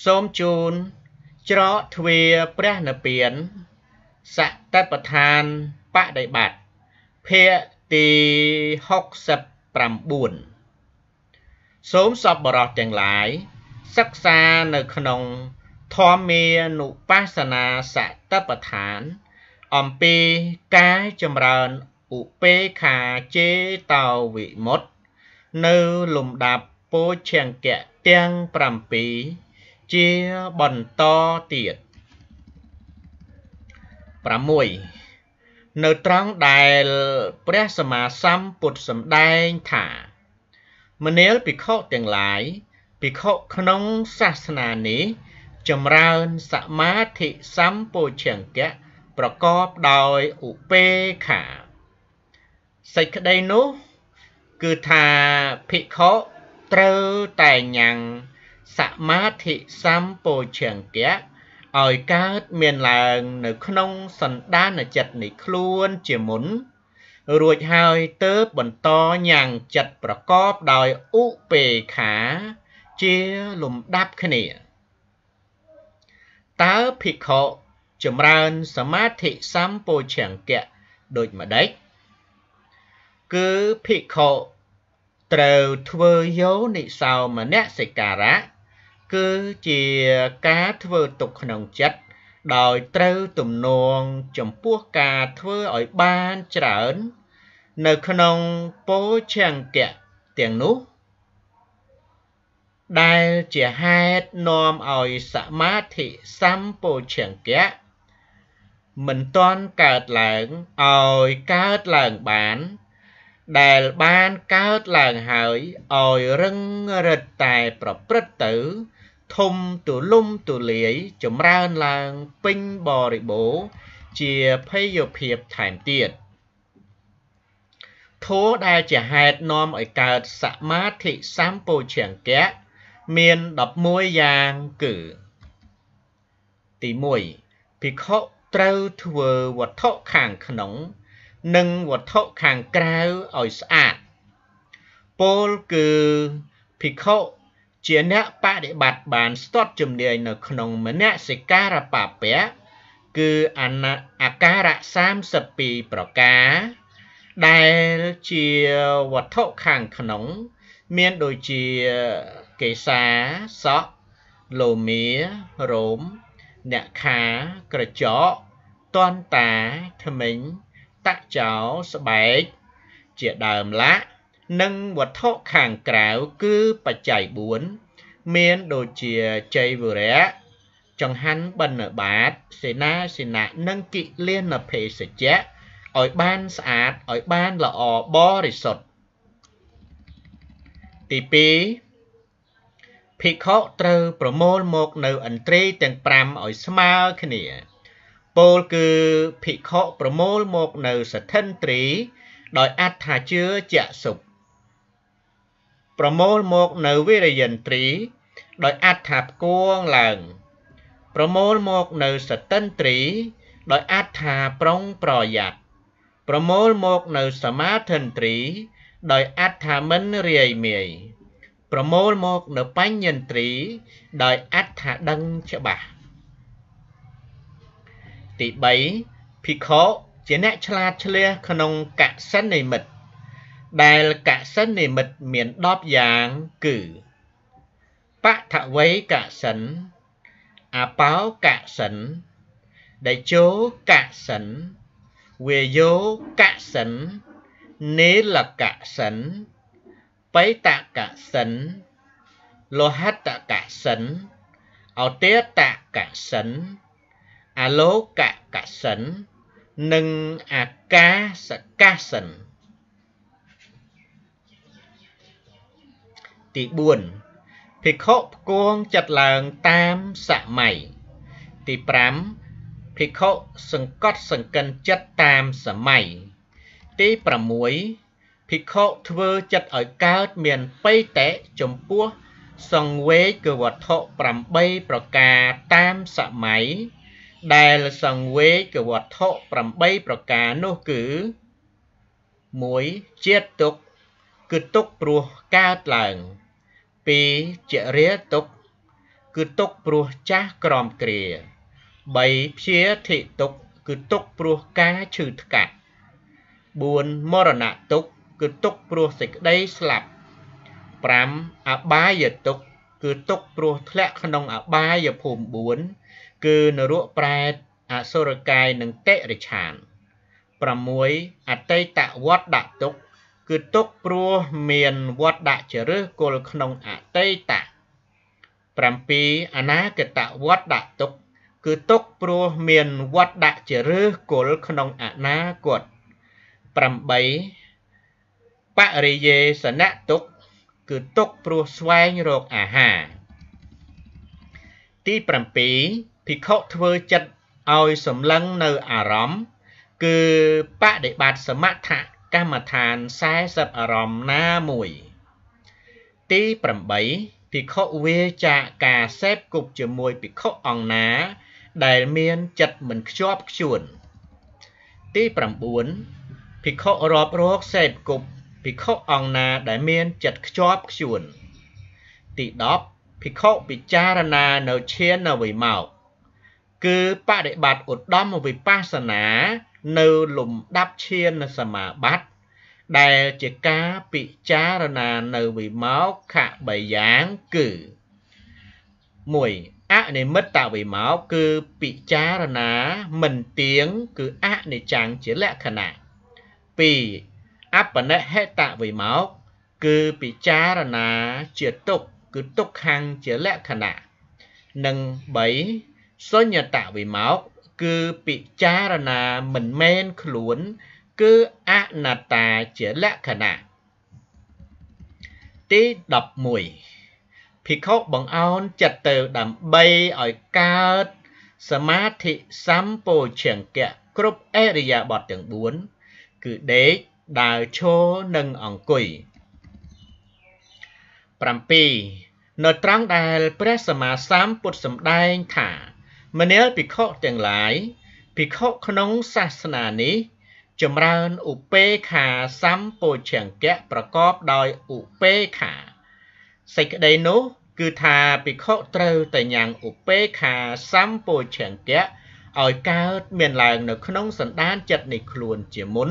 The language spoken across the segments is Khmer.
សូមជូនច្រកទ្វារព្រះនិព្វានសតបដ្ឋានបដិបត្តិភាគទី69សូមសពបរោះទាំងឡាយសិក្សានៅក្នុងធម្មានុបស្សនាសតបដ្ឋាន អំពីការចម្រើនឧបេខាចេតោវិមុត នៅលំដាប់ពោឈង្គៈទាំង7 ជាបន្តទៀត6នៅត្រង់ដែលព្រះសម្មាសម្ពុទ្ធសម្ដែងថាមនាលភិក្ខុទាំងឡាយភិក្ខុក្នុងសាសនានេះចម្រើនសមាធិសម្ពោជង្គៈប្រកបដោយឧបេខា សេចក្តីនោះ គឺថាភិក្ខុត្រូវតែញ៉ាំង សមាធិសម្ពោជង្គៈឲ្យកើតមានឡើងនៅក្នុងសន្តានចិត្តនៃខ្លួនជាមុន រួចហើយទើបបន្តញ៉ាំងចិត្តប្រកបដោយឧបេខា ជាលំដាប់គ្នាតើភិក្ខុចម្រើនសមាធិសម្ពោជង្គៈដូចម្ដេចគឺភិក្ខុ ត្រូវធ្វើយោនិសោមនសិការៈគឺជាការធ្វើទុកក្នុងចិត្តដោយត្រូវទំនងចំពោះការធ្វើឲ្យបានច្រើន នៅក្នុងពោជង្គៈទាំងនោះ ដែលជាហេតុនាំឲ្យសមាធិសម្ពោជង្គៈមិនទាន់កើតឡើងឲ្យកើតឡើងបាន ដែលបានកើតឡើងហើយឲ្យរឹងរិតតែប្រព្រឹត្តទៅ ធំទូលំទូលាយចម្រើនឡើងពេញបរិបូរជាភ័យភាពថែមទៀតធัวដែលជាហេតុនាំឲ្យកើតសមាធិសម្ពោជង្គៈមាន11យ៉ាងគឺ ទី1ភិក្ខុត្រូវធ្វើវត្ថុខាងក្នុង និងវត្ថុខាងក្រៅឲ្យស្អាតពោលគឺភិក្ខុជាអ្នកបដិបត្តិបានស្ទាត់ជំនាញនៅក្នុងមនសិការបពៈគឺអនអាការៈ32ប្រការ ដែលជាវត្ថុខាងក្នុង មានដូចជាកេសាសក់លោមារោមអ្នកខាក្រចកតន់តាថ្មិញ តាក់ចោស្បែកជាដើមឡាក់និងវត្ថុខាងក្រៅគឺបច្ច័យ4មានដូចជាជ័យវរៈចង្ហាន់បិណ្ឌបាតសេនាសេនៈនិងគិលានភេសជ្ជៈឲ្យបានស្អាតឲ្យបានល្អបរិសុទ្ធទី2ភិក្ខុត្រូវប្រមូលមកនៅឥន្ទ្រីទាំង5ឲ្យស្មើគ្នា ពោលគឺភិក្ខុប្រមូលមកនៅសទ្ធិន្ទ្រីដោយអត្ថាជឿជាសុខប្រមូលមកនៅវិរិយន្ទ្រីដោយអត្ថាផ្គងឡើង ប្រមូលមកនៅសតិន្ទ្រីដោយអត្ថាប្រុងប្រយ័ត្នប្រមូលមកនៅសមាធិន្ទ្រីដោយអត្ថាមិនរាយមាយប្រមូលមកនៅបញ្ញន្ទ្រីដោយអត្ថាដឹងច្បាស់ ទី3ភិក្ខុជាអ្នកឆ្លាតឆ្លៀសក្នុងកសិននិមិត្តដែលកសិននិមិត្តមាន10យ៉ាងគឺបថវ័យកសិនអបោកសិនដេជោកសិនវាយោកសិននេលកសិនបៃតកសិនលោហតកសិនអតេតកសិន អលោកកសិននិងអាកាសកសិនទី4ភិក្ខុផ្គងចិត្តឡើងតាមសម័យទី5ភិក្ខុសង្កត់សង្កិនចិត្តតាមសម័យទី6ភិក្ខុធ្វើចិត្តឲ្យកើតមានបៃតេចំពោះសង្វេកវត្ថុ8ប្រការតាមសម័យ ដែលសង្វេកវត្ថុ8ប្រការនោះគឺ1ជាតិទុក គឺទុកព្រោះកើតឡើង2ចរិយាទុក គឺទុកព្រោះចាស់ក្រំគ្រា3ព្យាធិទុក គឺទុកព្រោះការឈឺថ្កាត់4មរណៈទុក គឺទុកព្រោះសេចក្តីស្លាប់5អបាយទុក គឺទុកព្រោះធ្លាក់ក្នុងអបាយភូមិ4 គឺនរកប្រែតអសុរកាយនិងតិរិឆាន6អតីតវត្តដាក់ទុក គឺទុកព្រោះមានវត្តដាក់ចរិះគល់ក្នុងអតីត7អនាគតវត្តដាក់ទុក គឺទុកព្រោះមានវត្តដាក់ចរិះគល់ក្នុងអនាគត8បរិយេសនៈទុក គឺទុកព្រោះស្វែងរកអាហារទី7 ភិក្ខុធ្វើចិត្តឲ្យសម្លឹងនៅអារម្មណ៍គឺបដិបត្តិសមថកម្មដ្ឋាន40អារម្មណ៍ណាមួយ ទី8ភិក្ខុវាចាការសេពគប់ជាមួយភិក្ខុអង្គណា ដែលមានចិត្តមិនខ្ជាប់ខ្ជួន ទី9ភិក្ខុរាប់រកសេពគប់ភិក្ខុអង្គណាដែលមានចិត្តខ្ជាប់ខ្ជួន ទី10ភិក្ខុពិចារណានៅឈាននៅវិមោក គឺបដិបត្តិឧត្តមវិបស្សនានៅលំដាប់ឈានសមាបត្តិដែលជាការពិចារណានៅវិមោខបីយ៉ាងគឺ1អនិមិត្តវិមោកគឺពិចារណាមិនទៀងគឺអនិច្ចំជាលក្ខណៈ2អបនិហេតវិមោកគឺពិចារណាជាទុក្ខគឺទុក្ខំជាលក្ខណៈនិង3 សញ្ញតវិមោកគឺពិចារណាមិនមែនខ្លួន គឺអនត្តាជាលក្ខណៈទី11ភិក្ខុបង្អោនចិត្តទៅដើម្បីឲ្យកើតសមាធិសម្ពោជង្គៈគ្រប់អរិយាបថទាំង4គឺដេកដើរឈរនិងអង្គុយ7នៅត្រង់ដែលព្រះសម្មាសម្ពុទ្ធសម្ដែងថា មនាលភិក្ខុទាំងឡាយភិក្ខុក្នុងសាសនានេះ ចម្រើនឧបេខាសម្ពោជង្គៈប្រកបដោយឧបេខាសេចក្តីនោះ គឺថាភិក្ខុត្រូវតែញ៉ាំងឧបេខាសម្ពោជង្គៈឲ្យកើតមានឡើងនៅក្នុងសន្តានចិត្តនៃខ្លួនជាមុន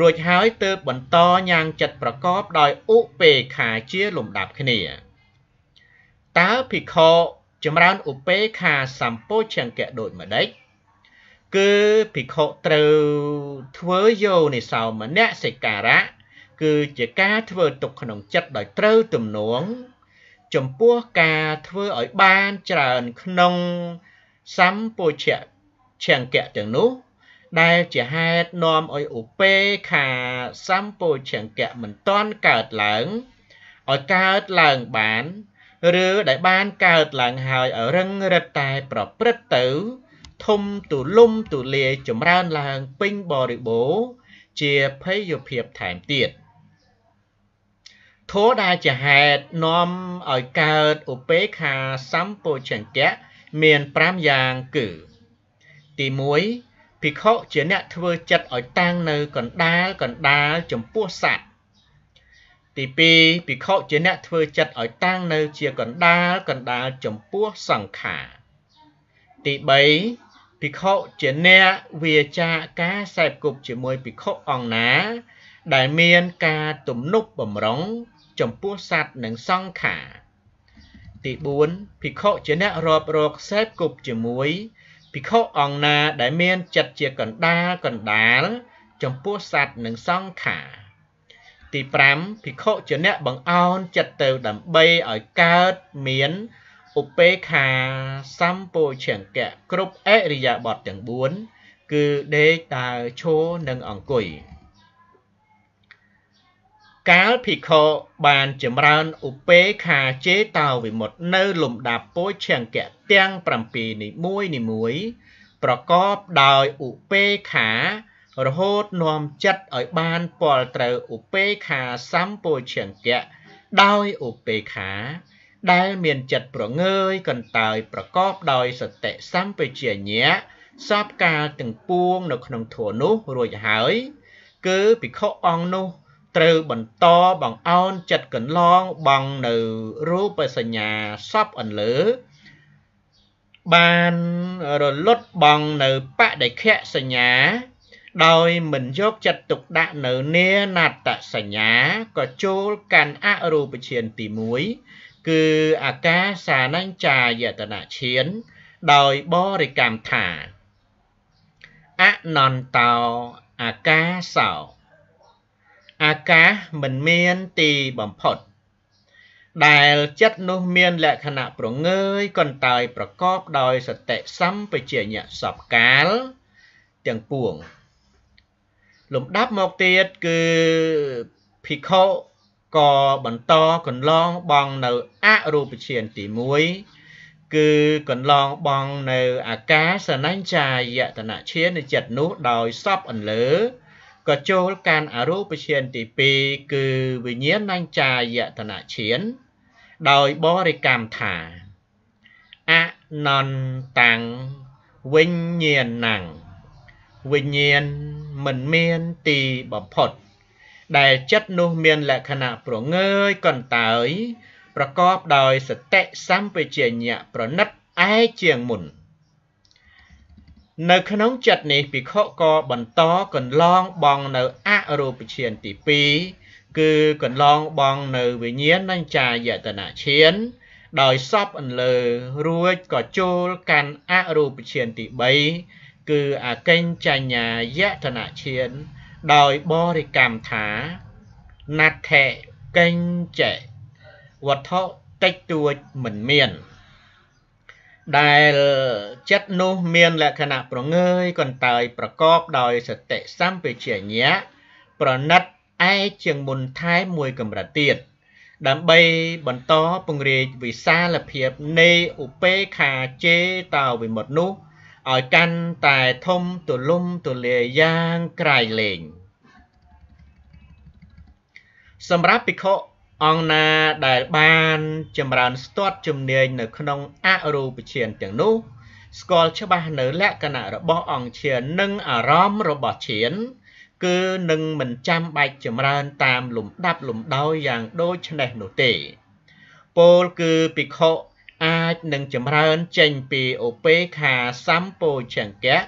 រួចហើយទើបបន្តញ៉ាំងចិត្តប្រកបដោយឧបេខាជាលំដាប់គ្នាតើភិក្ខុ ចម្រើនឧបេខាសម្ពោជង្គៈដូចម្ដេចគឺភិក្ខុត្រូវធ្វើយោនិសោមនសិការៈគឺជាការធ្វើទុកក្នុងចិត្តដោយត្រូវទំនងចំពោះការធ្វើឲ្យបានច្រើនក្នុងសម្ពោជៈឆង្គៈទាំងនោះ ដែលជាហេតុនាំឲ្យឧបេខាសម្ពោឆង្គៈមិនតាន់កើតឡើងឲ្យកើតឡើងបាន ឬដែលបានកើតឡើងហើយឲ្យរឹងរិតតែប្រព្រឹត្តទៅ ធំទូលំទូលាយចម្រើនឡើងពេញបរិបូរជាភ័យភាពថែមទៀតធោដែលជាហេតុនាំឲ្យកើតឧបេខាសម្ពោជង្គៈមាន5យ៉ាងគឺ ទី1ភិក្ខុជាអ្នកធ្វើចិត្តឲ្យតាំងនៅកណ្ដាលកណ្ដាលចំពោះសត្វ ទី2ភិក្ខុជាអ្នកធ្វើចិត្តឲ្យតាំងនៅជាកណ្ដាលកណ្ដាលចំពោះសង្ខារទី3ភិក្ខុជាអ្នកវាចាការសែបគប់ជាមួយភិក្ខុអង្គណា ដែលមានការទំនុកបំរុងចំពោះសត្វនិងសង្ខារទី4ភិក្ខុជាអ្នករាប់រកសែបគប់ជាមួយភិក្ខុអង្គណាដែលមានចិត្តជាកណ្ដាលកណ្ដាលចំពោះសត្វនិងសង្ខារ ទី5ភិក្ខុជាអ្នកបង្អោនចិត្តទៅដើម្បីឲ្យកើតមានឧបេខាសម្ពោជង្គៈគ្រប់អរិយាបថទាំង4គឺដេកដើរឈរនិងអង្គុយកាលភិក្ខុបានចម្រើនឧបេខាចេតោវិមុតនៅលំដាប់ពោជង្គៈទាំង7នីមួយនីមួយប្រកបដោយឧបេខា រហូតនាំចិត្តឲ្យបានពលត្រូវឧបេខាសម្ពោជង្គៈដោយឧបេខា ដែលមានចិត្តប្រងើយកន្តើយប្រកបដោយសតិសម្បជញ្ញៈសពកាលទាំងពួងនៅក្នុងធម៌នោះរួចហើយ គឺភិក្ខុអង្គនោះត្រូវបន្តបង្អោនចិត្តកន្លងបងនៅរូបសញ្ញាសពអន្លើ បានរលត់បងនៅបដិខៈសញ្ញា ដោយមិនយកចិត្តទុកដាក់នៅនេណតសញ្ញាក៏ចូលកាន់អរូបឈានទី1គឺអាកាសានញ្ចាយតនឈាន ដោយបរិកម្មថាអនន្តោអាកាសោអាកាសមិនមានទីបំផុត ដែលចិត្តនោះមានលក្ខណៈប្រងើយកន្តើយប្រកបដោយសតិសម្បជញ្ញៈសពកាលទាំងពួង លំដាប់មកទៀតគឺភិក្ខុក៏បន្តកន្លងបងនៅអរូបឈានទី1គឺកន្លងបងនៅអាកាសនញ្ចាយតនឈាននៃចិត្តនោះដោយសពអន្លើក៏ចូលកាន់អរូបឈានទី2គឺវិញ្ញាណញ្ចាយតនឈាន ដោយបរិកម្មថាអនន្តាំងវិញ្ញាណังវិញ្ញាណ មិនមានទីបំផុត ដែលចិត្តនោះមានលក្ខណៈប្រងើយកន្តើយប្រកបដោយសតិសម្បជញ្ញៈប្រណិតឯជាងមុន នៅក្នុងចិត្តនេះភិក្ខុក៏បន្តកន្លងបងនៅអរូបឈានទី2គឺកន្លងបងនៅវិញ្ញាណញ្ចាយតនឈានដោយសពអន្លើរួចក៏ចូលកាន់អរូបឈានទី3 គឺអកិញ្ចញ្ញាយតនឈាន ដោយបរិកម្មថាណដ្ឋិកិញ្ចវត្ថុតិចតួចមិនមាន ដែលចិត្តនោះមានលក្ខណៈប្រងើយកន្តើយប្រកបដោយសតិសម្បជញ្ញៈប្រណិតឯជាងមុនថែមមួយកម្រិតទៀតដើម្បីបន្តពង្រាយវិសាលភាពនៃឧបេខាជេតោវិមុតនោះ ឲ្យកាន់តែធំទូលំទូលាយយ៉ាងក្រៃលែងសម្រាប់ភិក្ខុអង្គណាដែលបានចម្រើនស្ទាត់ជំនាញនៅក្នុងអរូបឈានទាំងនោះ ស្គាល់ច្បាស់នៅលក្ខណៈរបស់អង្គឈាននិងអារម្មណ៍របស់ឈាន គឺនឹងមិនចាំបាច់ចម្រើនតាមលំដាប់លំដោយយ៉ាងដូចនេះនោះទេពោលគឺភិក្ខុ អាចនឹងចម្រើនចេញពីឧបេខាសម្ពោចង្គៈ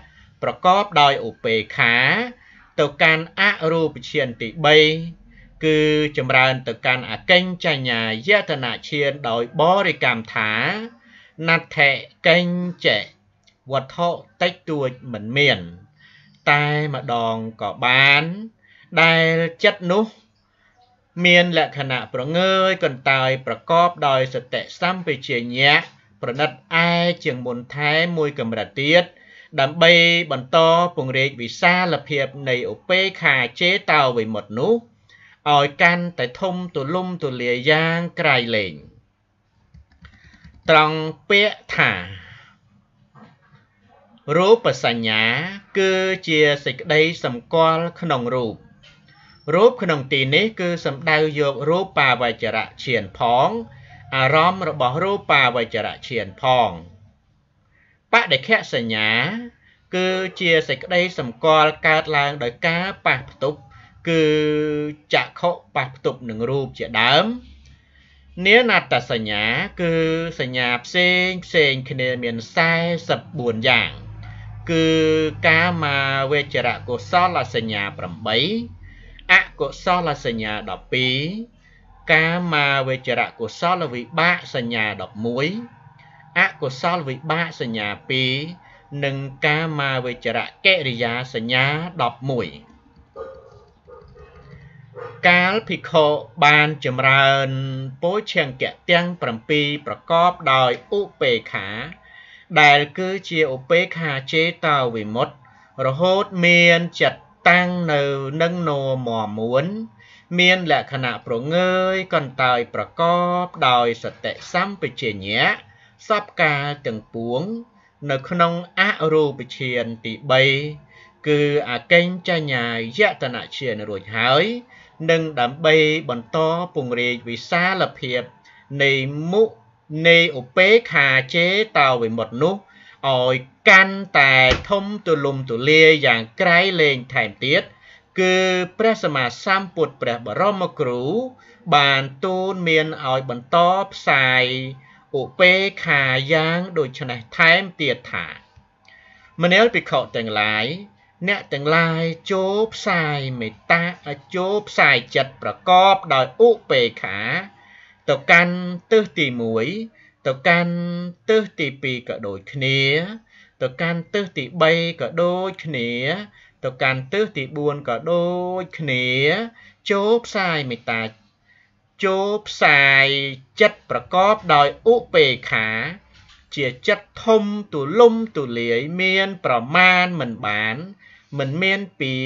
ប្រកបដោយឧបេខា ទៅកាន់អរូបឈានទី3គឺចម្រើនទៅកាន់អកិញ្ចញ្ញាយតនឈានដោយបរិកម្មថាណដ្ឋិកិញ្ចវត្ថុតិចតួចមិនមាន តែម្ដងក៏បាន ដែលចិត្តនោះ មានលក្ខណៈប្រងើយកន្តើយប្រកបដោយសតិសម្បជញ្ញៈប្រណិតឯជាងមុនថែមួយកម្រិតទៀតដើម្បីបន្តពង្រីកវិសាលភាពនៃឧបេខាចេតោវិមុតនោះឲ្យកាន់តែធំទូលំទូលាយយ៉ាងក្រៃលែងត្រង់ពាក្យថារូបសញ្ញា គឺជាសេចក្តីសម្គាល់ក្នុងរូប រូបក្នុងទីនេះគឺសំដៅយករូបបាវចរៈឈានផង អារម្មណ៍របស់រូបបាវចរៈឈានផងបដិខសញ្ញា គឺជាសេចក្តីសម្គាល់កើតឡើងដោយការប៉ះផ្ទប់គឺចក្ខុប៉ះផ្ទប់នឹងរូបជាដើមនាណត្តសញ្ញា គឺសញ្ញាផ្សេងផ្សេងគ្នាមាន44យ៉ាង គឺកាមាវេចរៈកុសលសញ្ញា8 អកុសលសញ្ញា12កាមាវេចរៈកុសលវិបាកសញ្ញា11អកុសលវិបាកសញ្ញា2និងកាមាវេចរៈកិរិយាសញ្ញា11កាលភិក្ខុបានចម្រើនពោឆង្គៈទាំង7ប្រកបដោយឧបេខា ដែលគឺជាឧបេខាចេតោវិមុតต์រហូតមានចិត្ត តាំងនៅនឹងនោមមួន មានលក្ខណៈប្រងើយកន្តើយប្រកបដោយសតិសម្បជញ្ញៈសពកាលទាំងពួង នៅក្នុងអរូបឈានទី3គឺអកិញ្ចញ្ញាយតនឈានរួចហើយនឹងដើម្បីបន្តពង្រីកវិសាលភាពនៃមុនៃឧបេខាជេតោវិមុតនោះ ឲ្យកាន់តែធំទូលំទូលាយយ៉ាងក្រៃលែងថែមទៀតគឺព្រះសម្មាសម្ពុទ្ធព្រះបរមគ្រូ បានទូនមានឲ្យបន្តផ្សាយឧបេខាយ៉ាងដូចនេះថែមទៀតថាមនាលភិក្ខុទាំងឡាយអ្នកទាំងឡាយចូលផ្សាយមេត្តាចូលផ្សាយចិត្តប្រកបដោយឧបេខា ទៅកាន់ទិសទី1 ទៅកាន់ទិសទី2ក៏ដូចគ្នា ទៅកាន់ទិសទី3ក៏ដូចគ្នា ទៅកាន់ទិសទី4ក៏ដូចគ្នា ចូលផ្សាយមេត្តាចូលផ្សាយចិត្តប្រកបដោយឧបេខា ជាចិត្តធំទូលំទូលាយមានប្រមាណមិនបាន មិនមានពៀ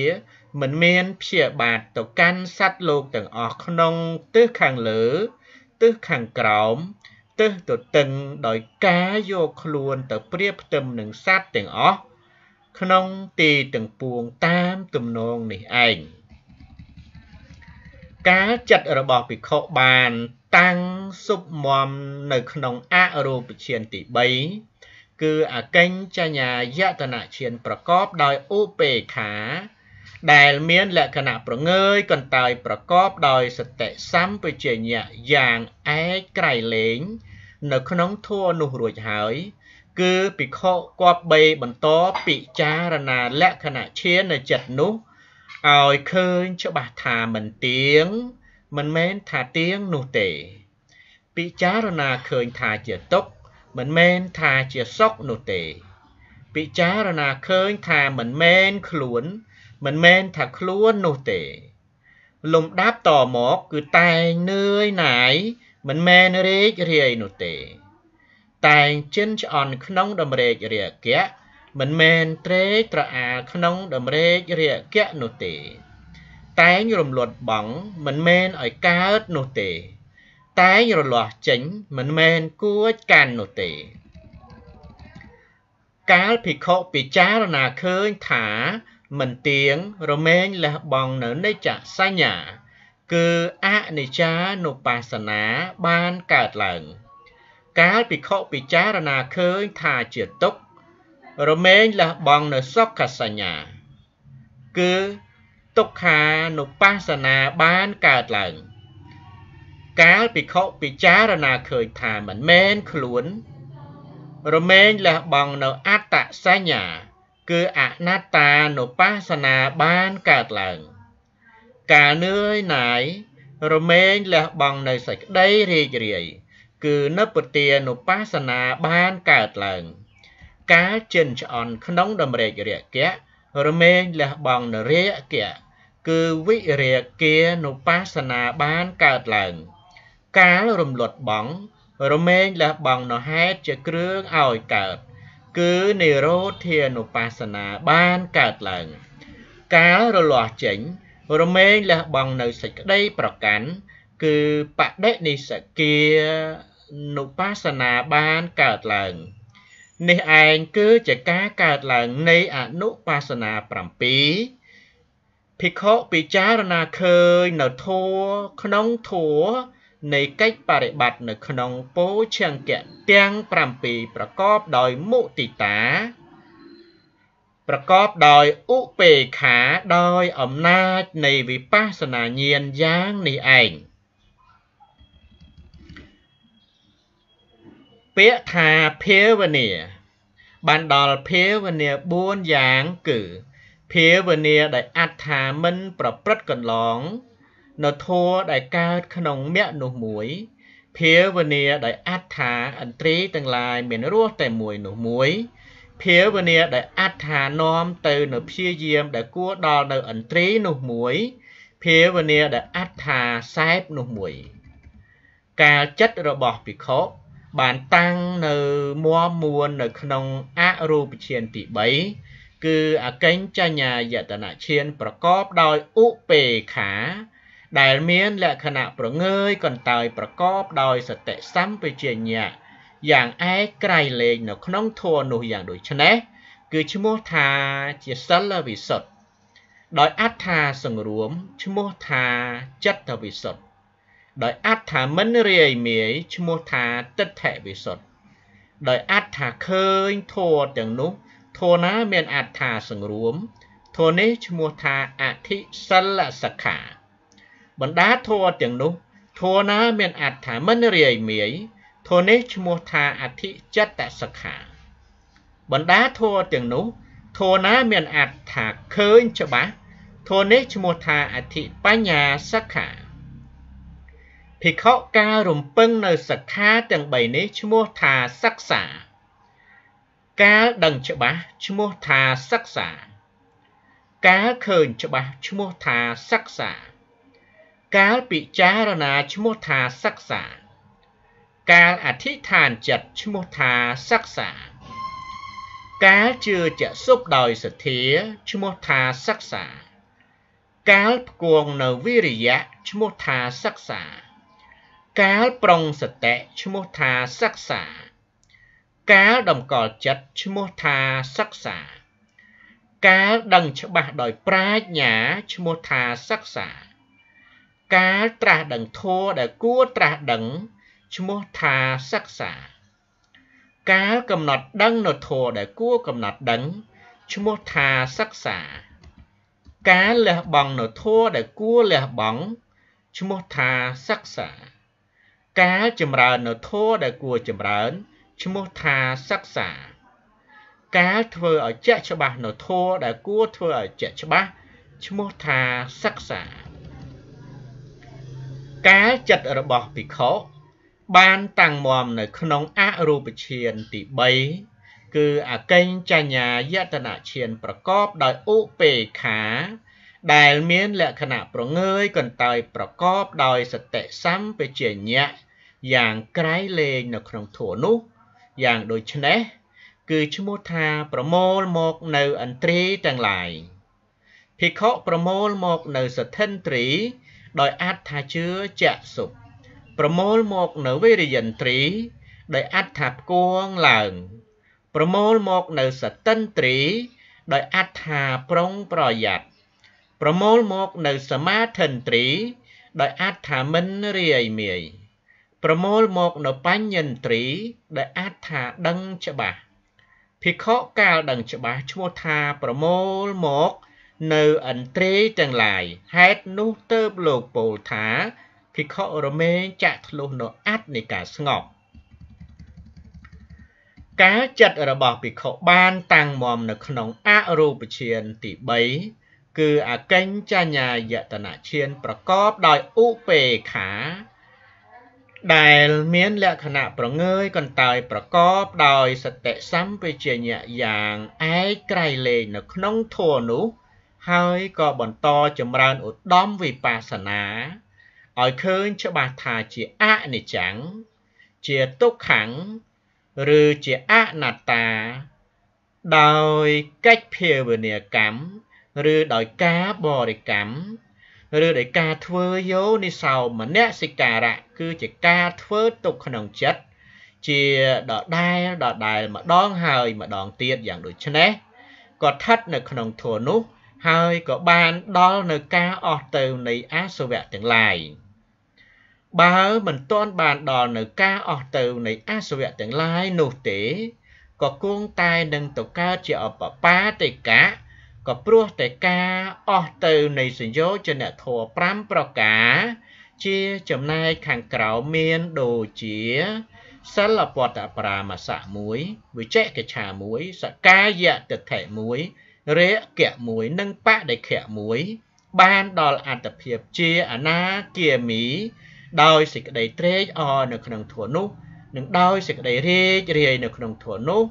មិនមានព្យាបាទទៅកាន់សត្វលោកទាំងអស់ក្នុងទិសខាងលើ ទិសខាងក្រោម ទិសទៅតឹងដោយការយកខ្លួនទៅព្រៀបផ្ទឹមនឹងសត្វទាំងអស់ក្នុងទីទាំងពួងតាមទំនងនេះឯងការចិត្តរបស់ភិក្ខុបានតាំងសុបមមនៅក្នុងអរូបឈានទី3គឺអកញ្ចញ្ញាយតនឈានប្រកបដោយឧបេខា ដែលមានលក្ខណៈប្រងើយកន្តើយប្រកបដោយសតិសម្បជញ្ញៈយ៉ាងឯកក្រៃលែងនៅក្នុងធัวនោះរួចហើយ គឺភិក្ខុគប្បីបន្តពិចារណាលក្ខណៈឈាននៅចិត្តនោះឲ្យឃើញច្បាស់ថាមិនទៀងមិនមែនថាទៀងនោះទេ ពិចារណាឃើញថាជាទុក្ខមិនមែនថាជាសុខនោះទេ ពិចារណាឃើញថាមិនមែនខ្លួន មិនមែនថាខ្លួននោះទេ លំដាប់តមកគឺតែងនឿយណាយមិនមែនរេករាយនោះទេ តែងចិនឆ្អន់ក្នុងដំរែករាគៈមិនមែនត្រេកត្រអាលក្នុងដំរែករាគៈនោះទេ តែងរំលត់បងមិនមែនឲ្យកើតនោះទេ តែងរលាស់ចេញមិនមែនគួចកាន់នោះទេ កាលភិក្ខុពិចារណាឃើញថា មិនទៀងរមែងលះបង់នៅនិច្ចសញ្ញា គឺអនិច្ចានុបស្សនាបានកើតឡើង កាលភិក្ខុពិចារណាឃើញថាជាទុក្ខរមែងលះបង់នៅសុខសញ្ញា គឺទុក្ខានុបស្សនាបានកើតឡើង កាលភិក្ខុពិចារណាឃើញថាមិនមែនខ្លួន រមែងលះបង់នៅអត្តសញ្ញា គឺអនត្តានុបស្សនាបានកើតឡើងកាលនឿយណាយរមែងលះបង់នៅសេចក្តីរីករាយគឺនិព្វទានុបស្សនាបានកើតឡើង ការចិនឆ្អន់ក្នុងដំរែករយៈរមែងលះបង់នរយៈគឺវិរិយគានុបស្សនាបានកើតឡើង កាលរំលត់បងរមែងលះបង់នៅហេតុជាគ្រឿងឲ្យកើត គឺនិរោធានុបស្សនាបានកើតឡើង កាលរលាស់ចេញ រមែងលះបង់នៅសេចក្តីប្រកាន់គឺបដិនិសគានុបស្សនាបានកើតឡើងនេះឯងគឺជាការកើតឡើងនៃអនុបស្សនា7ភិក្ខុពិចារណាឃើញនៅធัวក្នុងធัว នៃកិច្ចបរិបត្តិនៅក្នុងពោឈង្គៈទាំង7ប្រកបដោយមុទិតា ប្រកបដោយឧបេខា ដោយអំណាចនៃវិបស្សនាញាណយ៉ាងនេះឯងពាក្យថាភាវនាបានដល់ភាវនា4យ៉ាងគឺ ភាវនាដែលអត្ថាមិនប្រព្រឹត្តកន្លង នៅធัวដែលកើតក្នុងមគ្គនោះមួយភាវនាដែលអត្ថាអន្ត្រីទាំងឡាយមានរស់តែមួយនោះមួយភាវនាដែលអត្ថានាំទៅនៅព្យាយាមដែលគួរដល់នៅអន្ត្រីនោះមួយភាវនាដែលអត្ថាសែបនោះមួយការចិត្តរបស់ភិក្ខុបានតាំងនៅមមមួននៅក្នុងអរូបឈានទី3គឺអកញ្ចញ្ញាយតនឈានប្រកបដោយឧបេខា ដែលមានលក្ខណៈប្រងើយកន្តើយប្រកបដោយសតិសម្បជញ្ញៈយ៉ាងឯកក្រៃលែងនៅក្នុងធម៌នោះយ៉ាងដូចនេះគឺឈ្មោះថាជាសិលវិសុទ្ធដោយអត្ថាសង្រួមឈ្មោះថាចិត្តវិសុទ្ធដោយអត្ថាមិនរាយមាយឈ្មោះថាទិដ្ឋិវិសុទ្ធដោយអត្ថាឃើញធัวទាំងនោះធัวណាមានអត្ថាសង្រួមធម៌នេះឈ្មោះថាអធិសិលសិក្ខា បណ្ដាធម៌ទាំងនោះធម៌ណាមានអត្ថមិនរាយមាយធម៌នេះឈ្មោះថាអធិចិត្តសិក្ខា បណ្ដាធម៌ទាំងនោះធម៌ណាមានអត្ថថាឃើញច្បាស់ធម៌នេះឈ្មោះថាអធិបញ្ញាសិក្ខាភិក្ខុការរំពឹងនៅសិក្ខាទាំង3នេះឈ្មោះថាសិក្សា ការដឹងច្បាស់ឈ្មោះថាសិក្សា ការឃើញច្បាស់ឈ្មោះថាសិក្សា ការពិចារណាឈ្មោះថាសិក្សា ការអធិដ្ឋានចិត្តឈ្មោះថាសិក្សា ការជឿជាក់សុបដោយសទ្ធាឈ្មោះថាសិក្សា កាលផ្គងនៅវិរិយៈឈ្មោះថាសិក្សា កាលប្រុងសតិឈ្មោះថាសិក្សា កាលតម្កល់ចិត្តឈ្មោះថាសិក្សាកាលដឹងច្បាស់ដោយប្រាជ្ញាឈ្មោះថាសិក្សា កាលត្រាស់ដឹងធម៌ដែលគួរត្រាស់ដឹងឈ្មោះថាសិក្សាកាលកំណត់ដឹងនៅធម៌ដែលគួរកំណត់ដឹងឈ្មោះថាសិក្សាការលះបង់នៅធម៌ដែលគួរលះបង់ឈ្មោះថាសិក្សាការចម្រើននៅធម៌ដែលគួរចម្រើនឈ្មោះថាសិក្សាការធ្វើឲ្យជាក់ច្បាស់នៅធម៌ដែលគួរធ្វើឲ្យជាក់ច្បាស់ឈ្មោះថាសិក្សា ការចិត្តរបស់ភិក្ខុបានតាំងមាំនៅក្នុងអរូបឈានទី3គឺអកេញចញ្ញាយតនឈានប្រកបដោយឧបេខា ដែលមានលក្ខណៈប្រងើយកន្តើយប្រកបដោយសតិសម្បជញ្ញៈយ៉ាងក្រៃលែងនៅក្នុងធម៌នោះយ៉ាងដូចនេះគឺឈ្មោះថាប្រមូលមកនៅអន្ត្រីទាំងឡាយភិក្ខុប្រមូលមកនៅសទ្ធិន្ទ្រី ដោយអត្ថាជឿចៈសុបប្រមូលមកនៅវិរិយន្ទ្រី ដោយអត្ថាផ្គងឡើងប្រមូលមកនៅសតិន្ទ្រី ដោយអត្ថាប្រុងប្រយ័ត្នប្រមូលមកនៅសមាធិន្ទ្រី ដោយអត្ថាមិនរាយមាយប្រមូលមកនៅបញ្ញន្ទ្រីដែលអាចថាដឹងច្បាស់ភិក្ខុកាលដឹងច្បាស់ឈ្មោះថាប្រមូលមក នៅអន្ត្រេទាំងឡាយហេតុនោះទៅលោកពោលថាភិក្ខុរមែងចាក់ធ្លុះនៅអត្តនៃការស្ងប់ការចិត្តរបស់ភិក្ខុបានតាំងមមនៅក្នុងអរូបឈានទី3គឺអកញ្ចញ្ញាយតនឈានប្រកបដោយឧបេខា ដែលមានលក្ខណៈប្រងើយកន្តើយប្រកបដោយសតិសម្បជញ្ញៈយ៉ាងឯកក្រៃលែងនៅក្នុងធម៌នោះ ហើយក៏បន្តចម្រើនឧត្តមវិបស្សនាឲ្យឃើញច្បាស់ថាជាអនិច្ចំជាទុក្ខំឬជាអនត្តា ដោយកិច្ចភាវនាកម្មឬដោយការបរិកម្មឬដោយការធ្វើយោនិសោមនសិការៈគឺជាការធ្វើទុកក្នុងចិត្តជាដដែលដដែលម្ដងហើយម្ដងទៀតយ៉ាងដូចនេះក៏ស្ថិតនៅក្នុងធម៌នោះ ហើយក៏បានដល់នៅការអស់ទៅនៃអាសវៈទាំងឡាយបើមិនទាន់បានដល់នៅការអស់ទៅនៃអាសវៈទាំងឡាយនោះទេក៏គង់តែនឹងទៅកើតជាអបបាទិកៈក៏ព្រោះតែការអស់ទៅនៃសញ្យោចនធម៌5ប្រការ ជាចំណែកខាងក្រោមមានដូចជាសិលពតបរាមសៈ1វិជកិច្ឆា1សកាយតថៈ1 រេកៈ1និងបដិខៈ1បានដល់អត្តភាពជាអនាគាមី ដោយសេចក្តីត្រេកអរនៅក្នុងធម៌នោះនិងដោយសេចក្តីរីករាយនៅក្នុងធម៌នោះ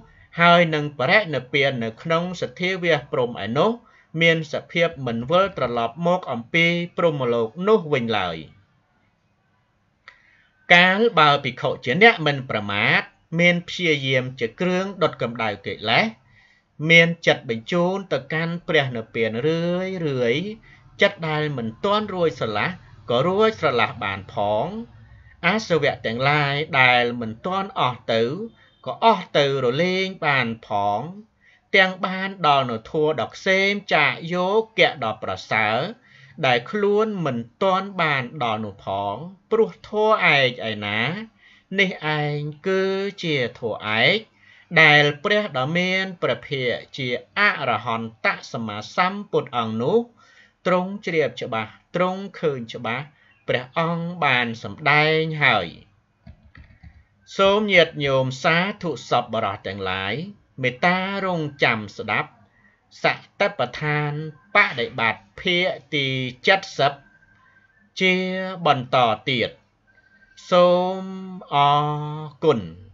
ហើយនឹងបរិណិព្វាននៅក្នុងសទ្ធាវះព្រំឯនោះមានសភាពមិនវិលត្រឡប់មកអំពីព្រំលោកនោះវិញឡើយកាលបើភិក្ខុជាអ្នកមិនប្រមាទមានព្យាយាមជាគ្រឿងដុតកម្ដៅកិលេស មានចិត្តបញ្ជូនទៅកាន់ព្រះនិព្វានរឿយរឿយចិត្តដែលមិនទាន់រួចស្រឡះក៏រួចស្រឡះបានផងអាសវៈទាំងឡាយដែលមិនទាន់អស់ទៅក៏អស់ទៅរលែងបានផង ទាំងបានដល់នៅធัวដ៏ខ្សែមចាកយកគៈដ៏ប្រសើរដែលខ្លួនមិនទាន់បានដល់នោះផង ព្រោះធัวឯកឯណា នេះឯងគឺជាធัวឯក ដែលព្រះដ៏មានព្រះភិក្ខជាអរហន្តសម្មាសម្ពុទ្ធអង្គនោះទ្រង់ជ្រាបច្បាស់ទ្រង់ឃើញច្បាស់ព្រះអង្គបានសម្ដែងហើយសូមញាតិញោមសាធុសពបរោះទាំងឡាយមេត្តារងចាំស្ដាប់សតបដ្ឋានបដិបត្តិភាគទី70ជាបន្តទៀតសូមអរគុណ